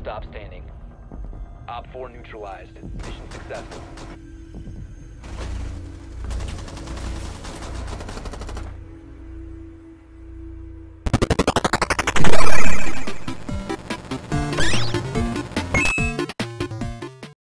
stop standing. Op 4 neutralized. Mission successful.